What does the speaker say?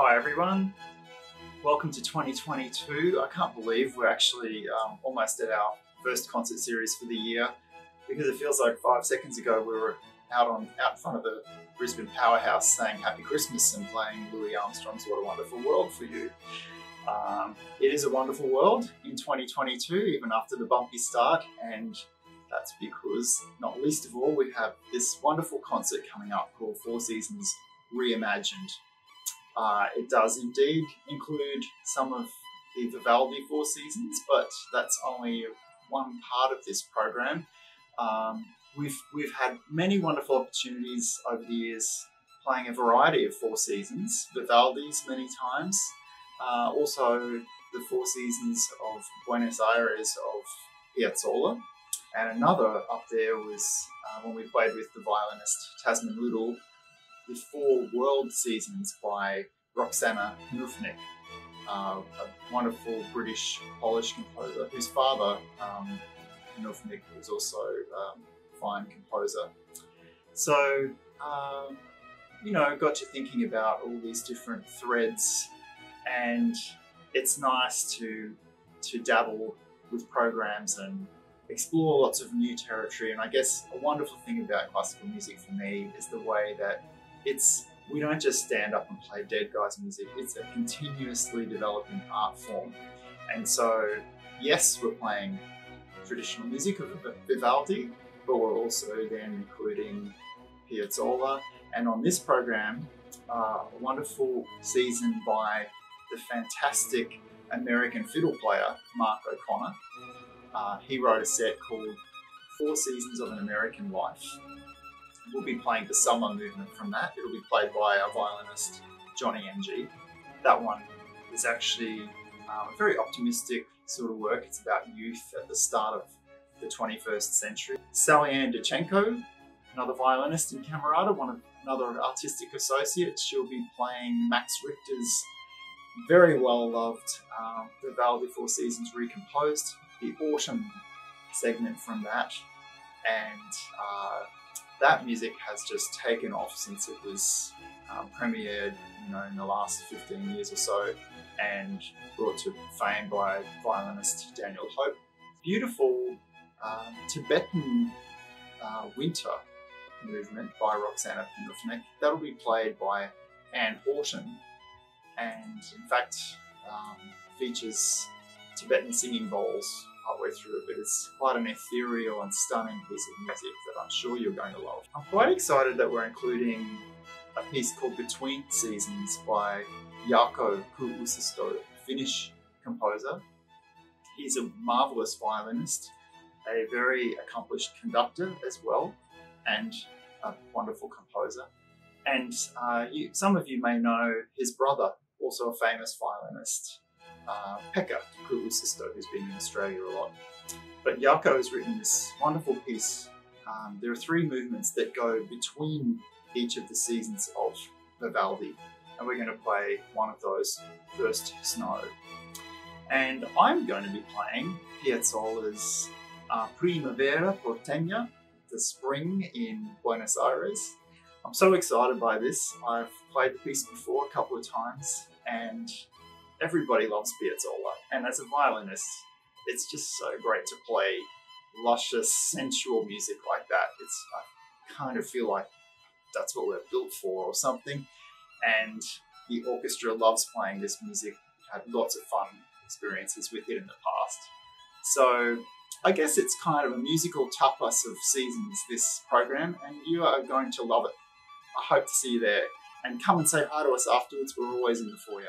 Hi everyone, welcome to 2022. I can't believe we're actually um, almost at our first concert series for the year because it feels like five seconds ago we were out on out front of the Brisbane Powerhouse saying Happy Christmas and playing Louis Armstrong's What a Wonderful World for you. Um, it is a wonderful world in 2022, even after the bumpy start, and that's because, not least of all, we have this wonderful concert coming up called Four Seasons Reimagined. Uh, it does indeed include some of the Vivaldi Four Seasons, but that's only one part of this program. Um, we've we've had many wonderful opportunities over the years playing a variety of Four Seasons, Vivaldi's many times, uh, also the Four Seasons of Buenos Aires of Piazzolla, and another up there was uh, when we played with the violinist Tasmin Little, the Four World Seasons by Roxanna Panufnik, uh, a wonderful British Polish composer whose father, um, Panufnik, was also um, a fine composer. So, um, you know, got you thinking about all these different threads, and it's nice to to dabble with programs and explore lots of new territory. And I guess a wonderful thing about classical music for me is the way that it's we don't just stand up and play dead guys music. It's a continuously developing art form. And so, yes, we're playing traditional music of Vivaldi, but we're also then including Piazzolla. And on this program, uh, a wonderful season by the fantastic American fiddle player Mark O'Connor. Uh, he wrote a set called Four Seasons of an American Life. We'll be playing the summer movement from that. It'll be played by our violinist Johnny Ng. That one is actually um, a very optimistic sort of work. It's about youth at the start of the 21st century. Sally Ann Dachenko, another violinist in Camerata, one of another artistic associate. She'll be playing Max Richter's very well loved um, Vivaldi Four Seasons Recomposed, the autumn segment from that, and uh, that music has just taken off since it was um, premiered, you know, in the last 15 years or so, and brought to fame by violinist Daniel Hope. Beautiful um, Tibetan uh, winter movement by Roxanna Panufnik. That'll be played by Anne Horton, and in fact um, features Tibetan singing bowls partway through it, but it's quite an ethereal and stunning piece of music I'm sure you're going to love. I'm quite excited that we're including a piece called Between Seasons by Jaakko Kuusisto, Finnish composer. He's a marvelous violinist, a very accomplished conductor as well, and a wonderful composer. And uh, you, some of you may know his brother, also a famous violinist, uh, Pekka Kuusisto, who's been in Australia a lot. But Jaakko has written this wonderful piece. Um, there are three movements that go between each of the seasons of Vivaldi, and we're going to play one of those, First Snow. And I'm going to be playing Piazzolla's uh, Primavera Porteña, the spring in Buenos Aires. I'm so excited by this. I've played the piece before a couple of times, and everybody loves Piazzolla, and as a violinist, it's just so great to play luscious, sensual music like that. It's I kind of feel like that's what we're built for, or something. And the orchestra loves playing this music. We've had lots of fun experiences with it in the past. So I guess it's kind of a musical tapas of seasons. This program, and you are going to love it. I hope to see you there. And come and say hi to us afterwards. We're always in the foyer.